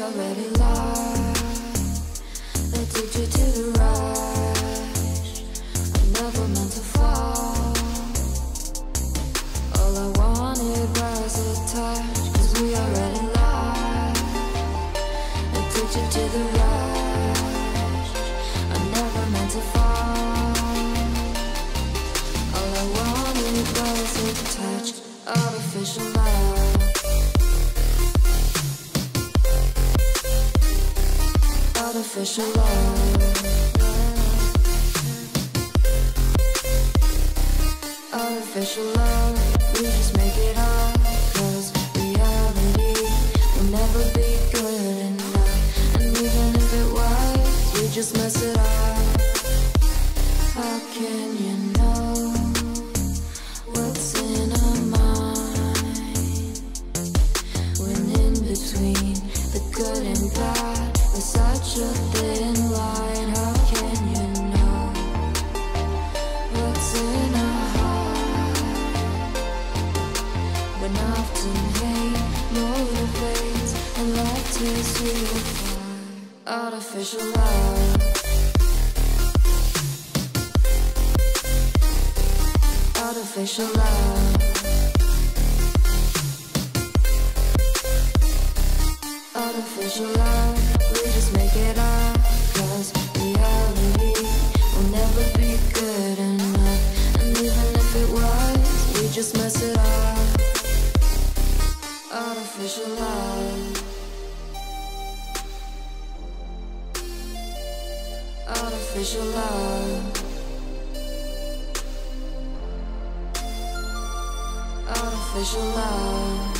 we already lost. Addicted to the rush. I never meant to fall. All I wanted was a touch Cause we already lost. Addicted to the rush. I never meant to fall. All I wanted was a touch Artificial love Artificial love. Artificial love We just make it up Cause reality will never be good enough. And even if it was, we just mess it up. How can you know what's in our mind? When in between the good and bad such a thin line How can you know what's in our heart? When often hate motivates love Artificial love. Artificial love. Artificial love, just mess it up. Artificial love. Artificial love. Artificial love.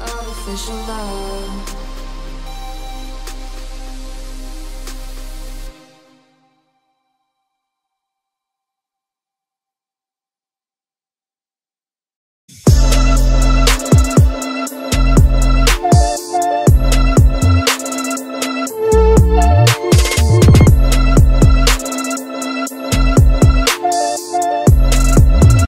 Artificial love